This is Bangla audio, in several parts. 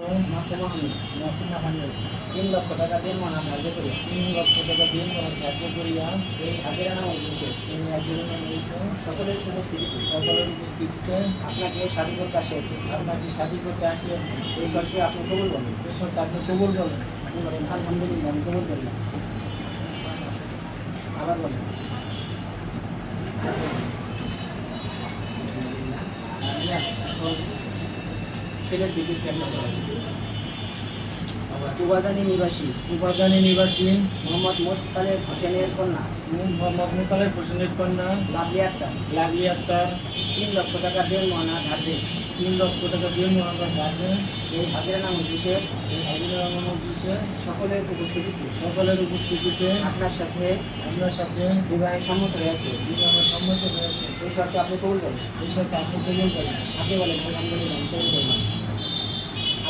মাসুম আহমেদ নাসিম আহমেদ তিন লক্ষ টাকা দিন মানা ধার্য করি তিন লক্ষ টাকা দিন ধার্য করিয়া এই হাজিরা নাম উদ্দেশ্যে এই আন্দোলন হয়েছে সকলের উপস্থিতিতে সকলের উপস্থিতিতে আপনাকে স্বাধীন করতে আসিয়াছি আপনাকে শাদি করতে আসিয়াছি এই শর্তে আপনি কবুল বলেন এই শর্তে আপনি কবুল বলেন আলহামদুলিল্লাহ আমি কবুল করলাম আবার বলেন এখন সিলেট বিদ্যুৎ কেন্দ্র উপাদানী নিবাসী উপাদানী নিবাসী মোহাম্মদ মোস্তালেব হোসেনের কন্যা। মোহাম্মদ মোতালেব হোসেনের কন্যা। লাভলি আক্তার। লাগলি আক্তার। তিন লক্ষ টাকা দেন মহানা ধার্যে। তিন লক্ষ টাকা দিয়ে মহানগর গার্জেন এই হাজিরা নাম উদ্দেশ্যে এই হাজিরা অফিসে সকলের উপস্থিতিতে। সকলের উপস্থিতিতে আপনার সাথে আপনার সাথে বিবাহে সম্মত হয়েছে বিবাহ সম্মত হয়েছে এই শর্তে আপনি কবুল করেন। এই সাথে আপনি কবুল করেন। আপনি বলেন আলহামদুলিল্লাহ কবুল করলাম।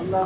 আল্লাহ